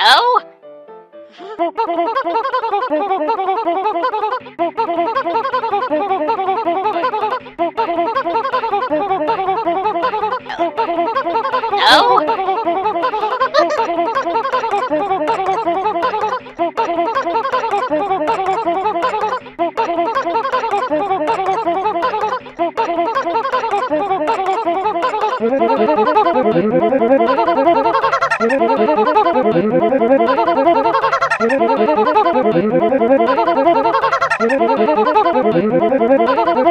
No? No? Thank you.